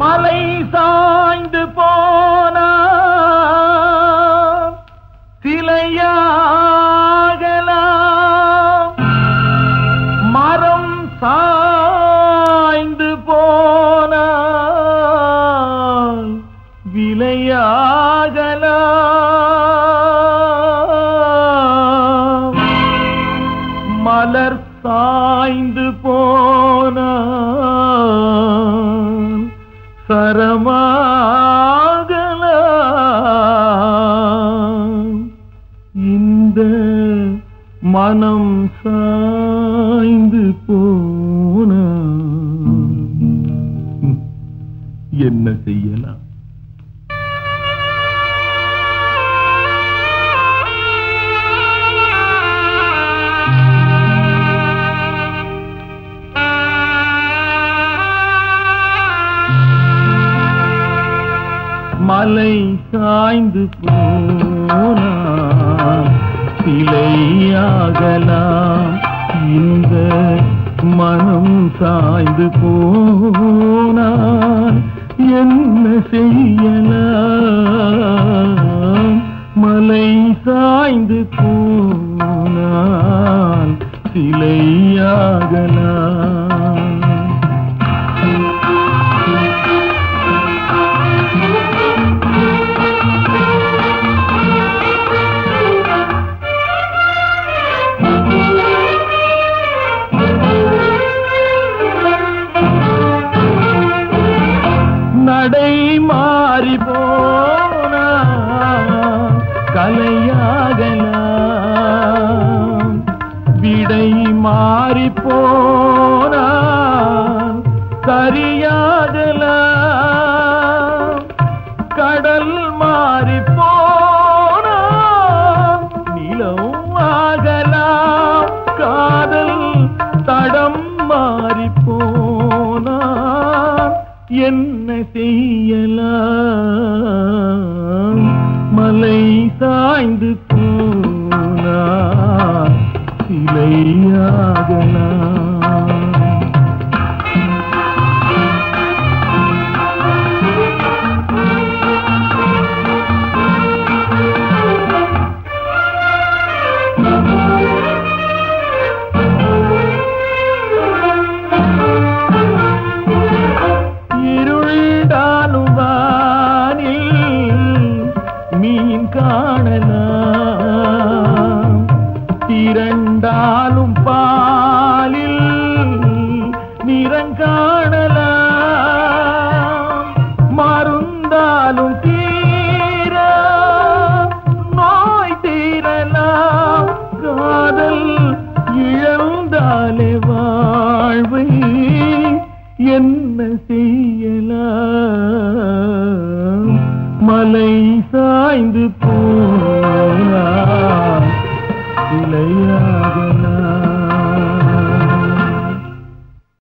மலை சாய்ந்து போன சிலையாகலாம். மரம் சாய்ந்து போன விலையாகலாம். மலர் சாய்ந்து போன சரமாகல. இந்த மனம் சாய்ந்து போன. என்ன செய்யலாம்? மலை சாய்ந்து போனான் சிலையாகலாம் இந்த மனம் சாய்ந்து போனான் என்ன செய்யலாம்? மலை சாய்ந்து போனால் சிலையாகலாம் கலையாகலாம் விடை மாறி போன சரியாகலாம் கடல் மாறி போன நிலம் ஆகலாம். காதல் தடம் மாறி போனா என்ன செய்யலாம்? சாய்ந்து போனா சிலையாகலாம் காணலாம். இரண்டாலும் பாலில் நிறங் காணலாம். மருந்தாலும் தீர நோய் தீரலாம். காதல் இழந்தாலே வாழ்வை என்ன செய்யலாம்? மலை சா சாய்ந்து பூ